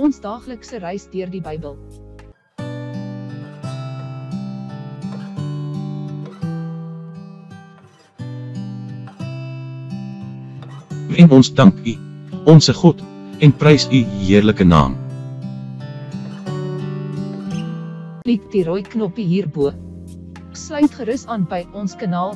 Ons daaglikse reis deur die Bybel. En ons dank U, onsse God, en prys U heerlike naam. Klik die rooi knoppie hierbo. Sluit gerus aan by ons kanaal